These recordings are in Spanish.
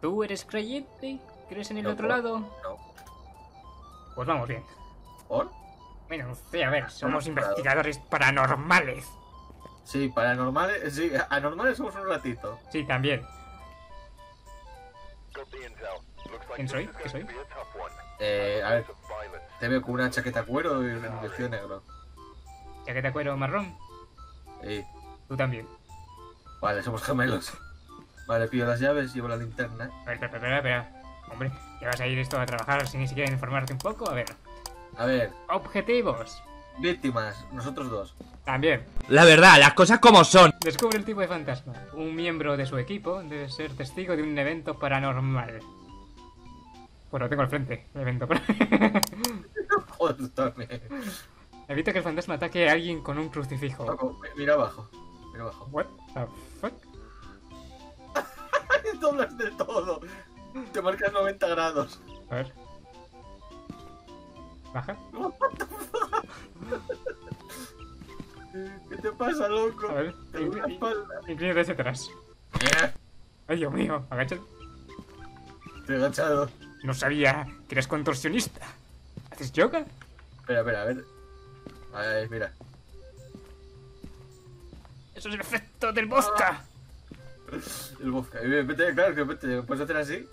¿Tú eres creyente? ¿Crees en el No, otro por- lado? No. Pues vamos bien. ¿Por? Bueno, sí, a ver, somos claro. investigadores paranormales. Sí, paranormales. Sí, anormales somos un ratito. Sí, también. ¿Quién soy? ¿Qué soy? Eh, a ver, te veo con una chaqueta cuero y un vestido negro. Chaqueta cuero marrón. Y, Tú también. vale, somos gemelos. Vale, pido las llaves, llevo la linterna. A ver, espera, espera, espera. Hombre, ¿ya vas a ir esto a trabajar sin ni siquiera informarte un poco? A ver. A ver, Objetivos. víctimas, nosotros dos. También. La verdad, las cosas como son. Descubre el tipo de fantasma. Un miembro de su equipo debe ser testigo de un evento paranormal. Bueno, lo tengo al frente. El evento paranormal. Evita que el fantasma ataque a alguien con un crucifijo. Mira abajo. Mira abajo. What the fuck? Doblas de todo. Te marcas 90 grados. A ver. Baja. ¿Qué te pasa, loco? A ver. Te. Inclínate hacia atrás. Eh, Ay, Dios mío. Agáchate. Estoy agachado. No sabía que eres contorsionista. ¿Haces yoga? Espera, espera, a ver. Ay, mira. Eso es el efecto del bosca. El Vete, claro que vete. Puedes hacer así.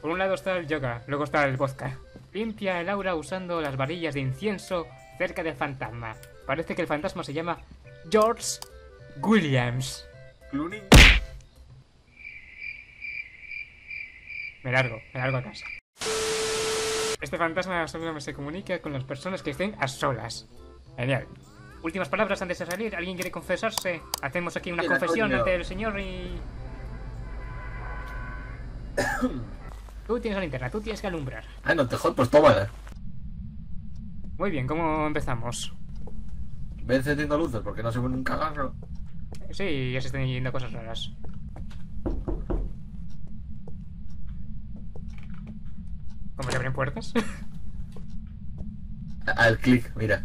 Por un lado está el yoga, luego está el vodka. Limpia el aura usando las varillas de incienso cerca del fantasma. Parece que el fantasma se llama George Williams. Clooney. Me largo, me largo a casa. Este fantasma solo se comunica con las personas que estén a solas. Genial. Últimas palabras antes de salir. ¿Alguien quiere confesarse? Hacemos aquí una Mira, confesión coño. ante el señor y... Tú tienes la linterna, tú tienes que alumbrar. Ah, no te jodas, pues tómala. Muy bien, ¿cómo empezamos? Ve encendiendo luces porque no se ve un cagarro. Sí, ya se están yendo cosas raras. ¿Cómo se abren puertas? Al clic, mira.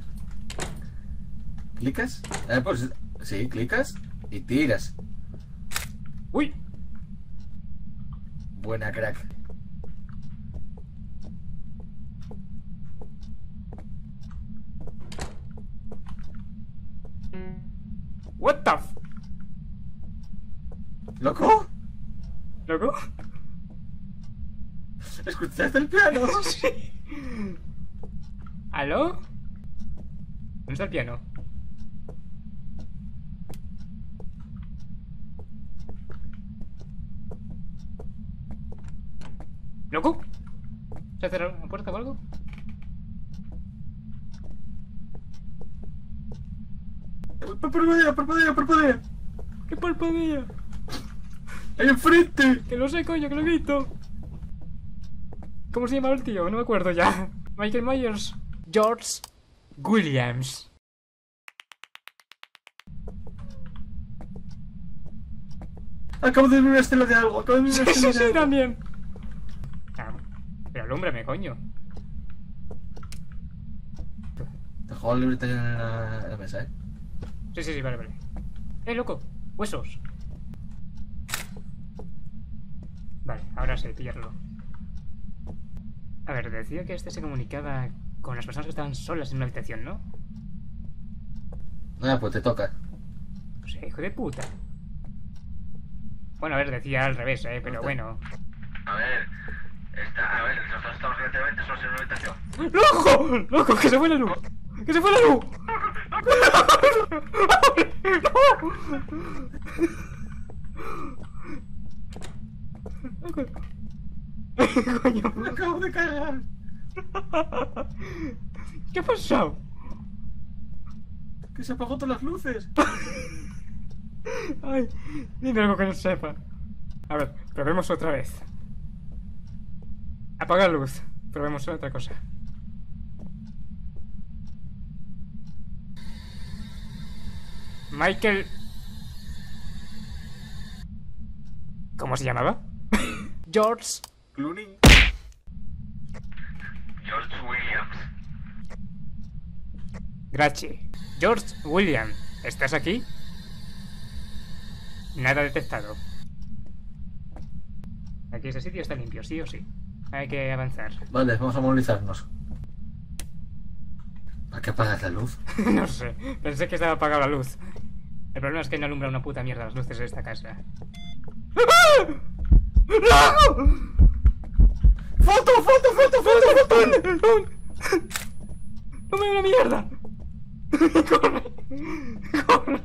¿Clicas? Eh, pues sí, clicas y tiras. ¡Uy! Buena crack. ¿What the f... ¿Loco? ¿Loco? ¿Escuchaste el piano? Sí. ¿Aló? ¿Dónde está el piano? ¿Loco? ¿Se ha cerrado una puerta o algo? Parpadea, parpadea, parpadea. ¡Qué palpadilla! ¡Ahí enfrente! ¡Que lo sé, coño, que lo he visto! ¿Cómo se llamaba el tío? No me acuerdo ya. Michael Myers. George Williams. Acabo de ver una estela de algo. Acabo de ver una Sí, estela sí, de sí, algo. también. Alúmbrame, coño. Te juego el librito en la, en la mesa, eh. Sí, sí, sí, vale, vale. ¡Eh, loco! ¡Huesos! Vale, ahora sé, pillarlo. A ver, decía que este se comunicaba con las personas que estaban solas en una habitación, ¿no? Ah, pues te toca. O sea, hijo de puta. Bueno, a ver, decía al revés, ¿eh? Pero bueno. A ver, está, a ver, nosotros estamos relativamente solos en una habitación. ¡Loco! ¡Loco! ¡Que se fue la luz! ¡Que se fue la luz! ¡No! ¡Coño! Me acabo de cagar. ¿Qué ha pasado? Que se apagó todas las luces. Ay, dime algo que no sepa. A ver, probemos otra vez. Apaga la luz. Probemos otra cosa. Michael. ¿Cómo se llamaba? George. Clooney. George Williams. Gracie. George William. ¿Estás aquí? Nada detectado. Aquí ese sitio está limpio, sí o sí. Hay que avanzar. Vale, vamos a movilizarnos. ¿Para qué apagas la luz? no sé, pensé que estaba apagada la luz. El problema es que no alumbra una puta mierda las luces de esta casa. ¡No! ¡Foto, foto, foto, foto, foto! ¡No me una mierda! ¡Corre! ¡Corre!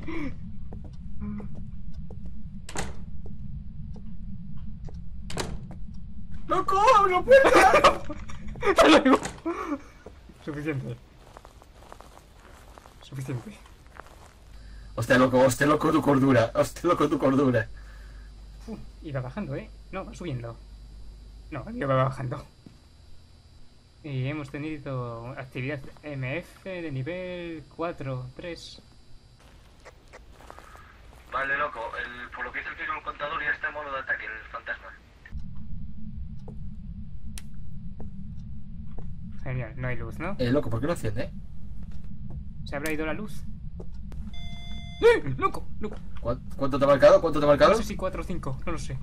¡Loco, abre la puerta! ¡Hasta luego! Suficiente. Suficiente. Hostia, loco, hostia, loco tu cordura. Hostia, loco tu cordura. Uh, y va bajando, ¿eh? No, va subiendo. No, yo va bajando. Y hemos tenido actividad MF de nivel 4, 3. Vale, loco, el, por lo que dice el el contador ya está en modo de ataque, el fantasma. Genial, no hay luz, ¿no? Eh, loco, ¿por qué no enciende? ¿Se habrá ido la luz? ¡Eh! ¡Loco! ¡Loco! ¿Cuán- ¿Cuánto te ha marcado? ¿Cuánto te ha marcado? No sé si 4 o 5, no lo sé.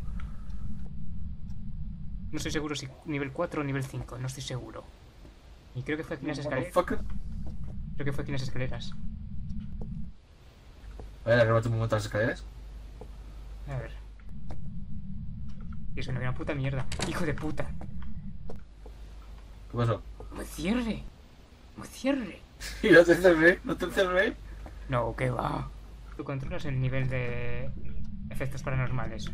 No estoy seguro si nivel 4 o nivel 5, no estoy seguro. Y creo que fue aquí en las escaleras. Creo que fue aquí en las escaleras. A ver, arrebate un momento las escaleras. A ver. Eso no era una puta mierda. ¡Hijo de puta! ¿Qué pasó? ¡Me cierre! ¡Me cierre! Y no te cerré, no te cerré. No, que va. Tú controlas el nivel de efectos paranormales.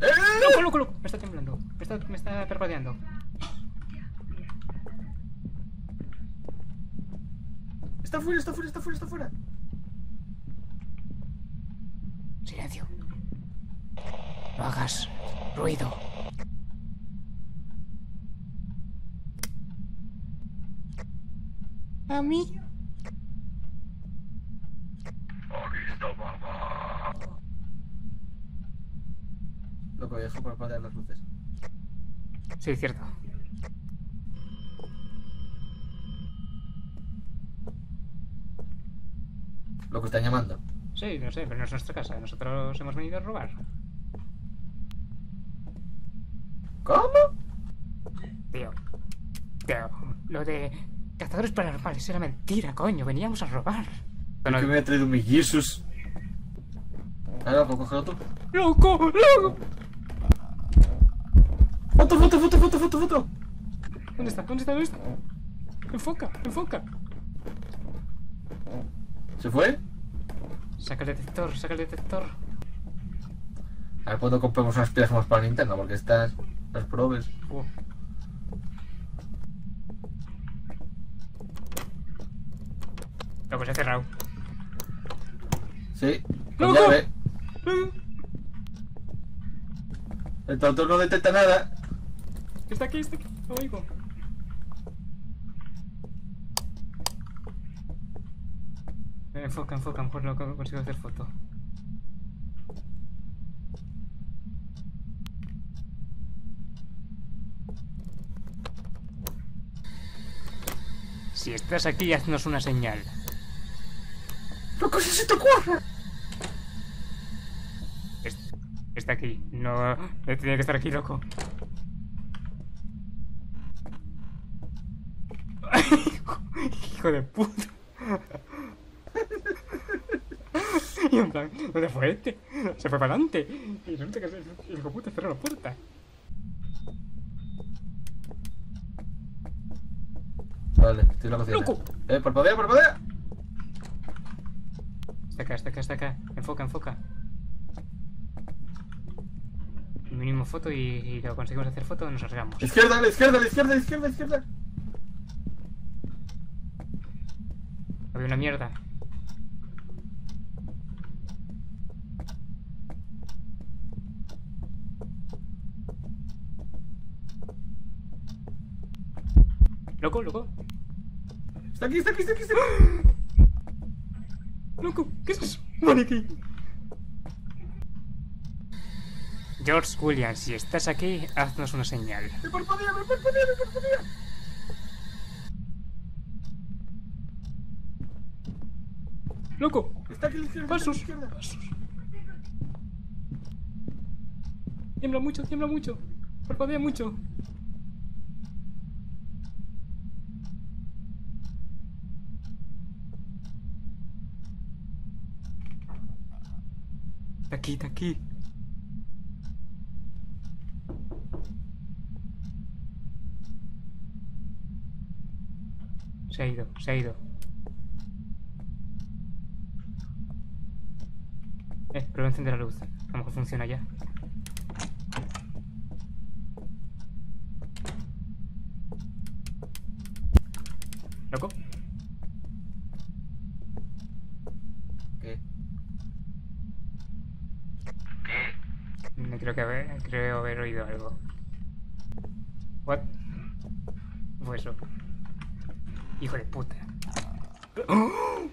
¡Eh! ¡Loco, loco, loco! Me está temblando. Me está, me está fuera, está fuera, está fuera, está fuera. Silencio. No hagas ruido. A mí. Loco, dejo por apagar las luces. Sí, cierto. Loco, están llamando. Sí, no sé, pero no es nuestra casa. Nosotros hemos venido a robar. ¿Cómo? Tío. Tío, lo de cazadores paranormales era mentira, coño. Veníamos a robar. ¿Por qué me ha traído mi Jesus? Ah, loco, cógelo tú. ¡Loco! ¡Loco! ¡Foto, foto, foto, foto, foto, foto! ¿Dónde está? ¿Dónde está? ¿Dónde está? Enfoca, enfoca. ¿Se fue? Saca el detector, saca el detector. A ver cuando compremos unas pilas más para Nintendo, porque estas, las probes. Uh. Loco, se ha cerrado. Sí, con ¡Loco! llave. El tonto no detecta nada. Está aquí, está aquí. Lo oigo. Enfoca, enfoca, mejor no co- consigo hacer foto. Si estás aquí, haznos una señal. ¡Loco, si se te ocurre! Es- Está aquí. No, no tenía que estar aquí, loco. Hijo de puta. Y en plan, ¿dónde fue este? Se fue para adelante. Y resulta que el hijo puta cerró la puerta. Vale, estoy en la cocina. ¡Loco! Eh, parpadea, parpadea. Está acá, está acá, está acá. Enfoca, enfoca. Mínimo foto y, y lo conseguimos hacer foto, nos largamos. Izquierda, a la izquierda, a la izquierda, a la izquierda, a la izquierda. Una mierda. Loco, loco. Está aquí, está aquí, está aquí, está aquí. Loco, ¿qué es eso? Maniquí. George Williams, si estás aquí, haznos una señal. ¡Me parpadea, me parpadea, me parpadea! ¡Loco! Está aquí a la izquierda, Pasos, está a la izquierda. pasos. Tiembla mucho, tiembla mucho. Parpadea mucho. Está aquí, está aquí. Se ha ido, se ha ido. Eh, prueba a encender la luz. A lo mejor funciona ya. ¿Loco? ¿Qué? No creo que haber, creo haber oído algo. What? ¿Qué fue eso? Hijo de puta. ¡Oh!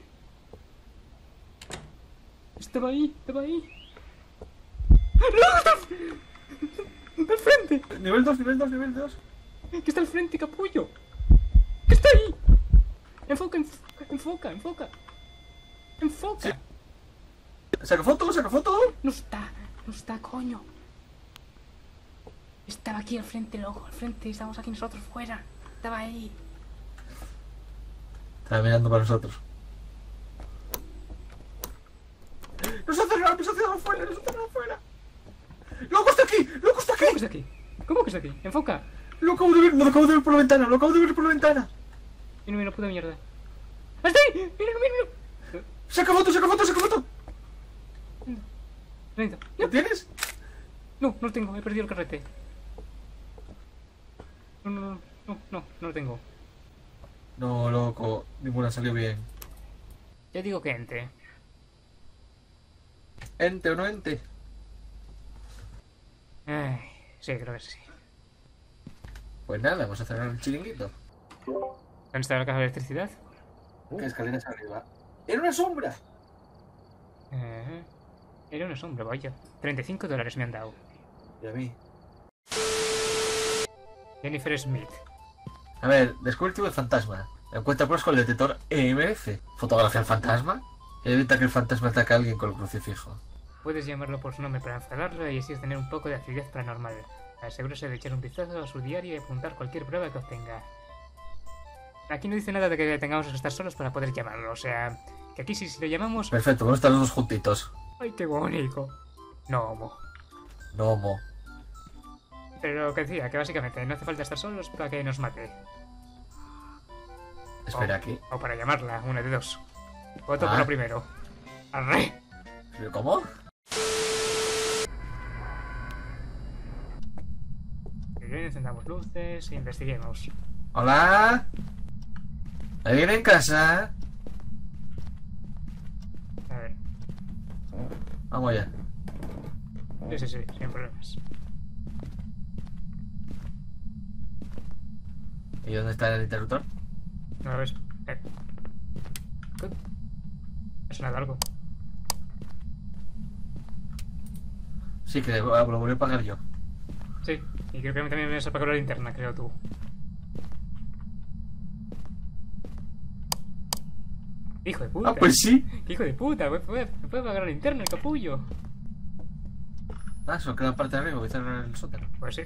Estaba ahí, estaba ahí. ¡No! ¡Está al frente! Nivel 2, nivel 2, nivel 2. ¿Qué está al frente, capullo? ¿Qué está ahí? Enfoca, enfoca, enfoca, enfoca. Enfoca. ¿Saca foto? ¿Saca foto? No está, no está, coño. Estaba aquí al frente, loco, al frente. Estamos aquí nosotros fuera. Estaba ahí. Estaba mirando para nosotros. ¡Nos ha cerrado! ¡Nos ha cerrado fuera! ¡Nos ha cerrado fuera! ¡Loco está aquí! ¡Loco está aquí! ¿Cómo que está aquí? ¿Cómo que está aquí? Enfoca. Lo acabo de ver, lo acabo de ver por la ventana, lo acabo de ver por la ventana. Mira, mira, puta mierda. ¡Ah, ¡Está ahí! ¡Mira, mira, mira! Saca foto, saca foto, saca foto. ¿Lo tienes? No, no lo tengo, he perdido el carrete. No, no, no, no, no, no lo tengo. No, loco, ninguna salió bien. Ya digo que ente. ¿Ente o no ente? Ay, sí, creo que sí. Pues nada, vamos a cerrar el chiringuito. ¿Dónde está la caja de electricidad? ¿Qué escaleras arriba? ¡Era una sombra! Eh, era una sombra, vaya. 35 dólares me han dado. Y a mí. Jennifer Smith. A ver, descubre el fantasma. Encuentra pruebas con el detector EMF. Fotografía al fantasma. Evita que el fantasma ataque a alguien con el crucifijo. Puedes llamarlo por su nombre para enfadarlo y así tener un poco de actividad paranormal. Asegúrese de echar un vistazo a su diario y apuntar cualquier prueba que obtenga. Aquí no dice nada de que tengamos que estar solos para poder llamarlo, o sea, que aquí sí si lo llamamos... Perfecto, vamos a estar los dos juntitos. ¡Ay, qué bonito! No, homo. No. Pero que decía, que básicamente no hace falta estar solos para que nos mate. Espera O- aquí. O para llamarla, una de dos. Voto por Ah. lo primero. ¡Arre! ¿Pero ¿Cómo? Encendamos luces e investiguemos. Hola. ¿Alguien en casa? A ver. Vamos allá. Sí, sí, sí, sin problemas. ¿Y dónde está el interruptor? ¿No lo ves? Eh. ¿Qué? ¿Ha sonado algo? Sí, que lo voy a pagar yo. Sí, y creo que también me vas a apagar la linterna, creo tú. Hijo de puta. Ah, pues sí. Hijo de puta, me puede, me puede apagar la linterna, el capullo. Ah, solo queda parte de arriba, voy a cerrar el sótano. Pues sí.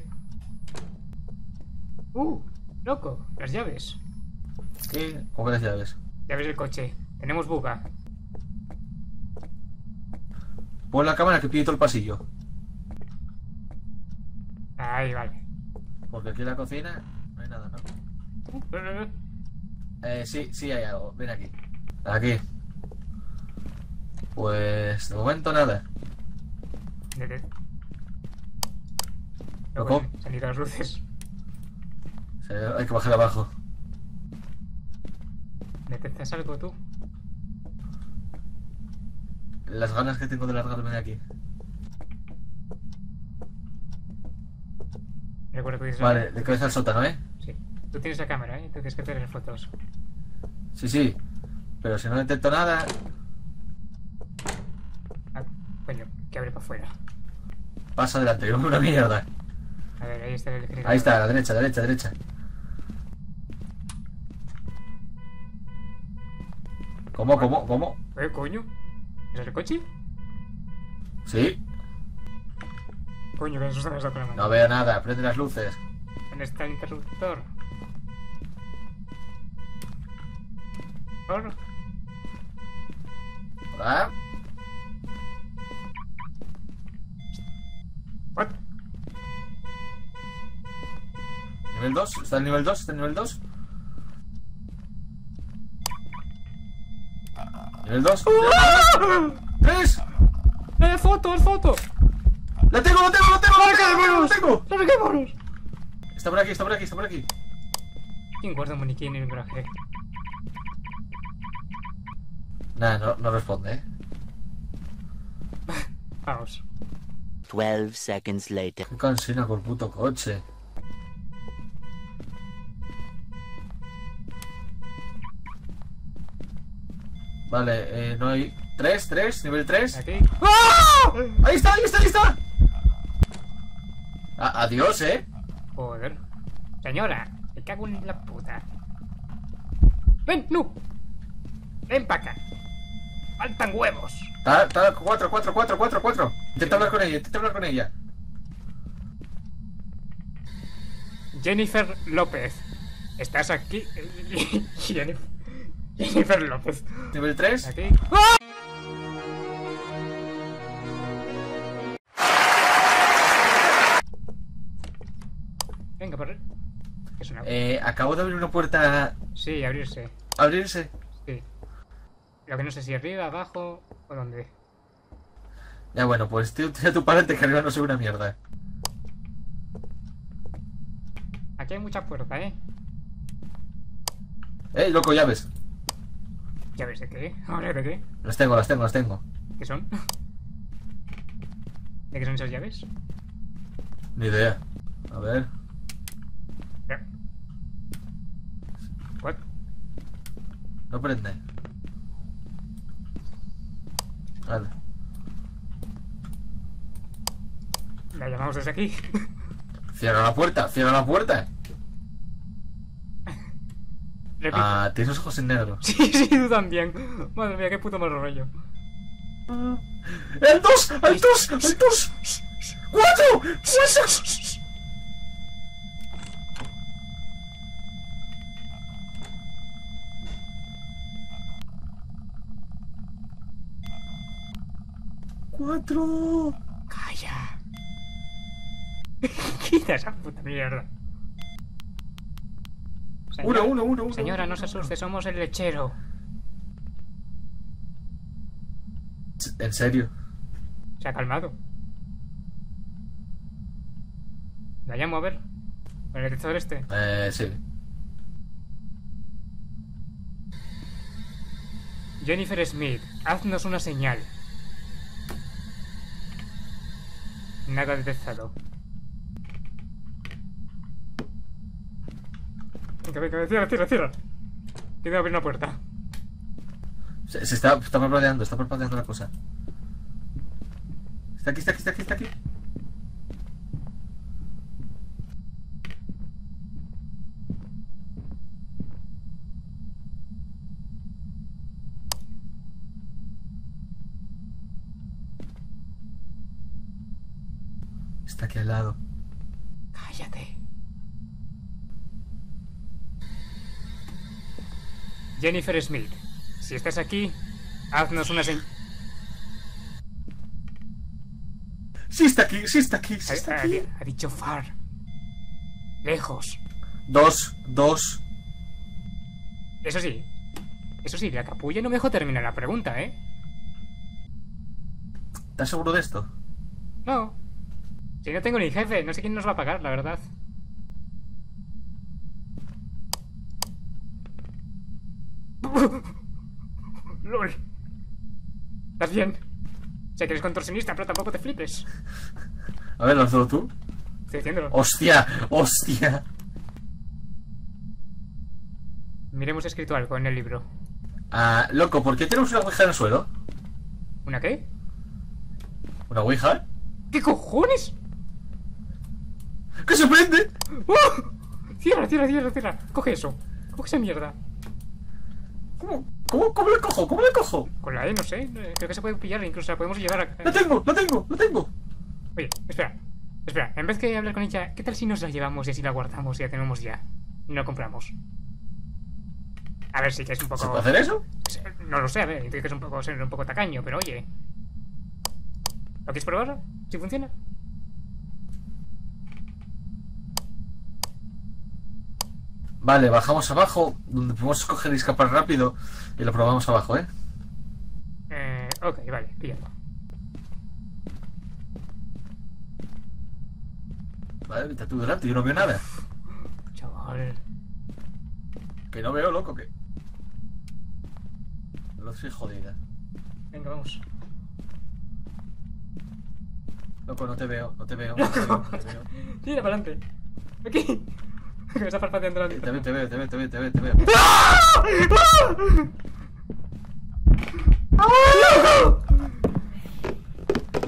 Uh, loco, las llaves. ¿Qué? ¿Cómo que las llaves? Llaves del coche. Tenemos buga. Pon la cámara que pide todo el pasillo. Ahí, vale. Porque aquí en la cocina no hay nada, ¿no? Eh, eh, sí, sí hay algo. Ven aquí. Aquí. Pues de momento nada. eh. De- de- ¿Loco? Luego se- se han ido las luces. Hay que bajar abajo. ¿Detectas algo tú? Las ganas que tengo de largarme de aquí. Recuerda que tienes Vale, de cabeza al sótano, ¿eh? Sí. Tú tienes la cámara, ¿eh? Tú tienes que hacer fotos. Sí, sí. Pero si no detecto nada. Ah, coño, que abre para afuera. Pasa adelante, veo una mierda. A ver, ahí está el generador. Ahí está, a la derecha, derecha, derecha. ¿Cómo, cómo, cómo? ¿Eh, coño? ¿Es el coche? Sí, Coño, que susto me con la mano. no veo nada, prende las luces. ¿Dónde está el interruptor? Por... Hola. What? Nivel 2, ¿está el nivel 2? ¿Está el nivel 2? Nivel 2. ¡Tres! ¡Eh, foto, es foto! ¡La tengo, la tengo, la tengo! ¡La tengo, la tengo! Está por aquí, está por aquí, está por aquí. ¿Quién guarda un maniquí en el garaje? Nah, no, no responde, eh. Vamos. 12 seconds later. Qué cansina con el puto coche. Vale, eh, no hay. ¿Tres? ¿Tres? ¿Nivel 3? Aquí. ¡Ahí está, ahí está, ahí está! A- adiós, eh. Joder. Señora, me cago en la puta. ¡Ven, no! ¡Ven para acá! ¡Faltan huevos! Está, está, cuatro, cuatro, cuatro, cuatro, cuatro. Intenta hablar con ella, intenta hablar con ella. Jennifer López. ¿Estás aquí? Jennifer, Jennifer López. Nivel 3. Aquí. Venga, por Es una... Eh, acabo de abrir una puerta. Sí, abrirse. Abrirse. Sí. Lo que no sé si arriba, abajo o dónde. Ya bueno, pues tío, tira tu palete que arriba no se ve una mierda. Aquí hay mucha puerta, ¿eh? Eh, loco, llaves. Ya ves de qué. Ahora de qué. Las tengo, las tengo, las tengo. ¿Qué son? ¿De qué son esas llaves? Ni idea. A ver. Ya. What? No prende. Vale. La llamamos desde aquí. Cierra la puerta, cierra la puerta. Repito. Ah, tienes los ojos en negro. Sí, sí, tú también. Madre mía, qué puto mal rollo. ¡El 2! ¡El 2! ¡El 2! ¡Cuatro! ¡Cuatro! ¡Cuatro! Calla. Quita esa puta mierda. Uno, uno, uno, uno. Señora, no se asuste, somos el lechero. ¿En serio? Se ha calmado. La llamo a ver. Con el detector este. Eh, sí. Jennifer Smith, haznos una señal. Nada detectado. Venga, venga, cierra, cierra, cierra. Tiene que abrir una puerta. Se, se está, está parpadeando, está parpadeando la cosa. Está aquí, está aquí, está aquí, está aquí. Está aquí al lado. Cállate. Jennifer Smith, si estás aquí, haznos una señal. Sí está aquí, sí está aquí, sí está Ha, aquí. ha- ha dicho far. Lejos. Dos, dos. Eso sí. Eso sí, la capulla no me dejó terminar la pregunta, ¿eh? ¿Estás seguro de esto? No. Si no tengo ni jefe, no sé quién nos va a pagar, la verdad. LOL. ¿Estás bien? Sé que eres contorsionista, pero tampoco te flipes. A ver, lánzalo tú. Estoy haciéndolo. ¡Hostia! ¡Hostia! Miremos escrito algo en el libro. Ah, loco, ¿por qué tenemos una ouija en el suelo? ¿Una qué? ¿Una ouija? ¿Qué cojones? ¡Que se prende! ¡Oh! Cierra, cierra, cierra, cierra. Coge eso. Coge esa mierda. ¿Cómo, cómo, cómo le cojo? ¿Cómo le cojo? Con la E, no sé. eh, Creo que se puede pillar, incluso la podemos llevar a. ¡Lo tengo! ¡Lo tengo! ¡Lo tengo! Oye, espera. Espera, en vez que hablar con ella, ¿qué tal si nos la llevamos y así la guardamos y la tenemos ya? Y no la compramos. A ver, sí que es un poco. ¿Se puede hacer eso? No lo sé, a ver, entiendo que es un poco, ser un poco tacaño, pero oye. ¿Lo quieres probar? ¿Si funciona? Vale, bajamos abajo, donde podemos escoger y escapar rápido, y lo probamos abajo, ¿eh? Eh, ok, vale, píllalo. Vale, vete tú delante, yo no veo nada. Chaval. Que no veo, loco, que... Lo soy jodida. Venga, vamos. Loco, no te veo, no te veo, no te veo, no te veo. Tira para adelante. Aquí. Que me está la Te veo, te veo, te veo, te veo, te veo, te veo. ¡No! ¡No!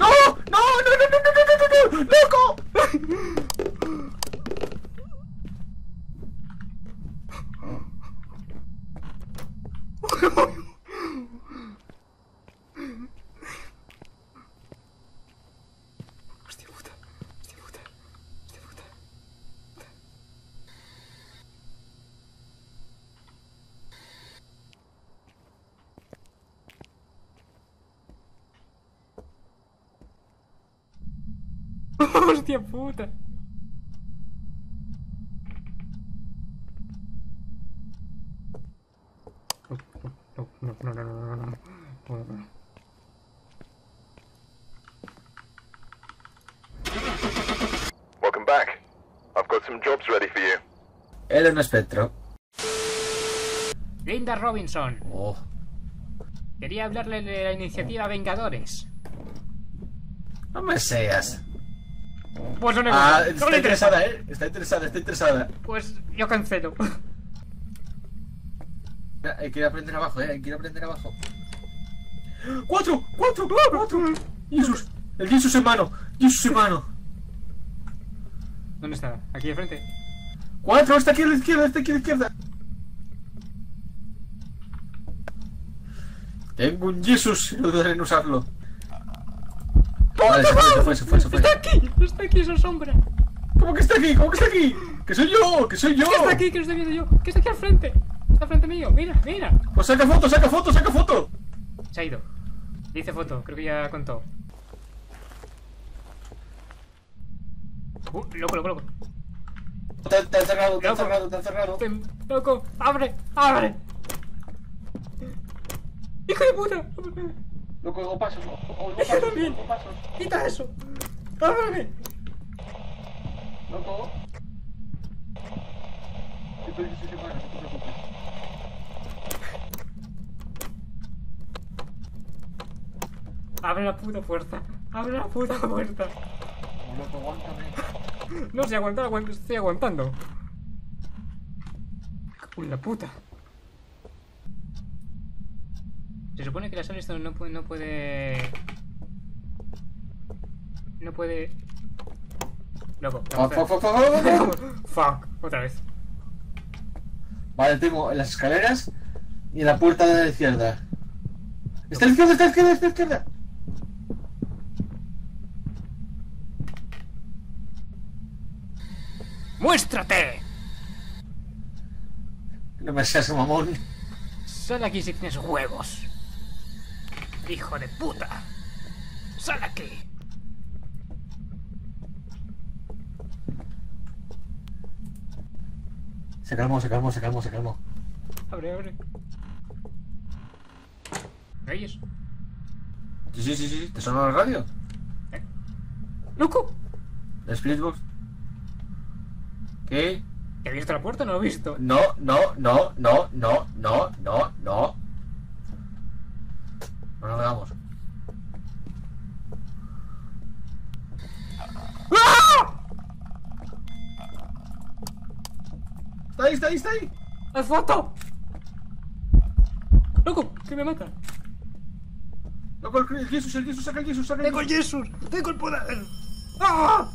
¡No, no, no, no, no, no, no, no! ¡Loco! Hostia puta. Welcome back. I've got some jobs ready for you. Él es. Linda Robinson. Oh. Quería hablarle de la iniciativa Vengadores. No me seas. Pues no, le Ah, no está interesada, ¿eh? Está interesada, está interesada. Pues yo cancelo. Hay que ir a aprender abajo, ¿eh? Hay que ir a aprender abajo. ¡Cuatro! ¡Cuatro! ¡Cuatro! ¡Jesús! El Jesús en mano. ¡Jesús en mano! ¿Dónde está? Aquí de frente. ¡Cuatro! ¡Está aquí a la izquierda! ¡Está aquí a la izquierda! Tengo un Jesús y no dudaré en usarlo. Vale, se fue, se fue, se fue, se fue. Está aquí, está aquí esa sombra. ¿Cómo que está aquí? ¿Cómo que está aquí? ¡Que soy yo! ¡Que soy yo! ¿Qué está aquí? Que lo estoy viendo yo. ¿Qué está aquí al frente? Está al frente mío. Mira, mira. Pues saca foto, saca foto, saca foto. Se ha ido. Dice foto, creo que ya contó. Uh, loco, loco, loco. Te, te han cerrado, te han cerrado, te han cerrado. Loco, abre, abre. Hijo de puta. Loco, hago pasos, hago Yo también. hago pasos. Quita eso. Ábreme. Loco. Estoy, estoy separado, no te preocupes. Abre la puta puerta. Abre la puta puerta. Loco, aguántame. No sé aguantar, estoy aguantando. Uy, la puta. Se supone que la esto no puede, no puede. No puede. Loco. Fuck, fuck, fuck, fuck, fuck, fuck. Fuck, otra vez. Vale, tengo en las escaleras y en la puerta de la izquierda. Está a la izquierda, está a la izquierda, está a la izquierda. ¡Muéstrate! No me seas mamón. Sal aquí si tienes huevos. Hijo de puta. Sal aquí. Se calmó, se calmó, se calmó, se calmó. Abre, abre. ¿Me oyes? Sí, sí, sí, sí. ¿Te sonó la radio? ¡Loco! ¿La Spirit Box? ¿Qué? ¿He visto la puerta o no lo he visto? No, no, no, no, no, no, no, no. No nos hagamos. Está ahí, está ahí, está ahí. ¡Haz foto! ¡Loco! ¡Que me mata! Loco, el Jesús, el Jesús, saca el Jesús, saca el ¡Tengo el Jesus! ¡Tengo el poder! ¡Ah!